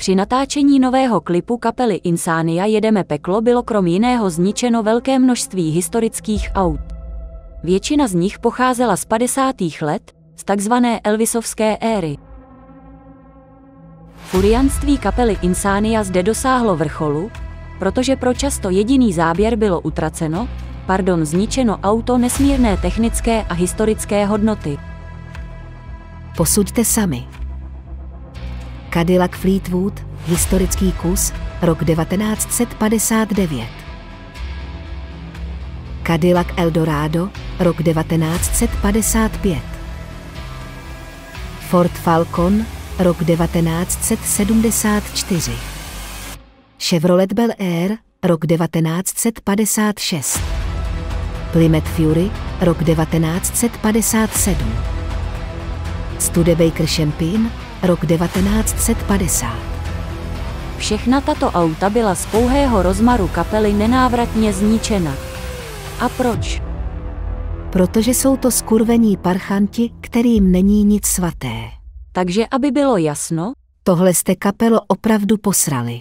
Při natáčení nového klipu kapely Insania Jedeme peklo bylo krom jiného zničeno velké množství historických aut. Většina z nich pocházela z 50. let, z takzvané Elvisovské éry. Furianství kapely Insania zde dosáhlo vrcholu, protože pro často jediný záběr bylo utraceno, pardon, zničeno auto nesmírné technické a historické hodnoty. Posuďte sami. Cadillac Fleetwood, historický kus, rok 1959. Cadillac Eldorado, rok 1955. Ford Falcon, rok 1974. Chevrolet Bel Air, rok 1956. Plymouth Fury, rok 1957. Studebaker Champagne, rok 1950. Všechna tato auta byla z pouhého rozmaru kapely nenávratně zničena. A proč? Protože jsou to skurvení parchanti, kterým není nic svaté. Takže aby bylo jasno, Tohle jste kapelo opravdu posrali.